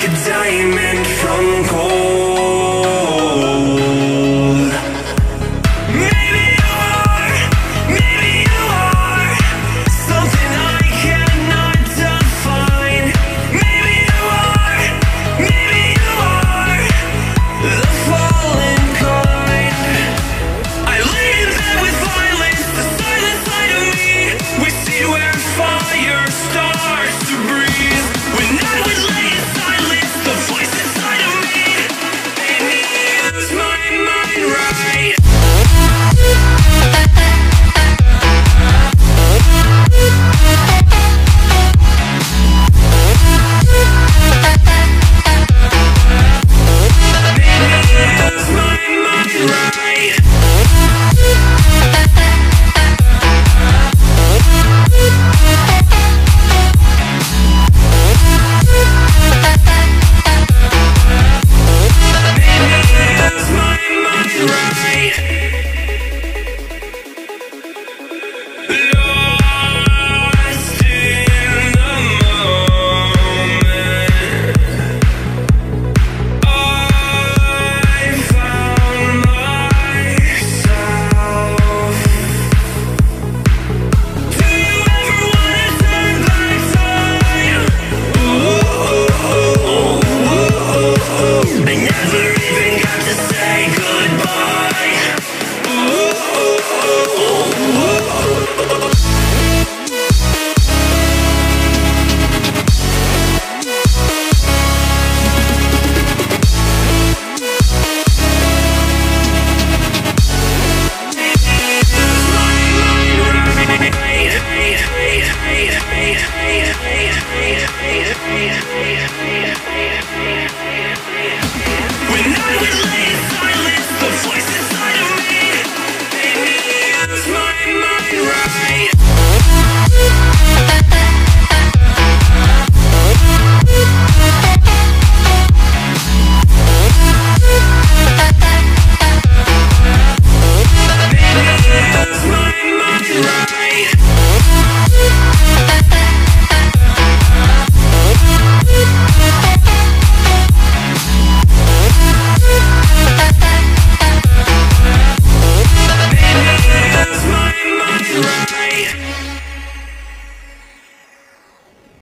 like a diamond from gold.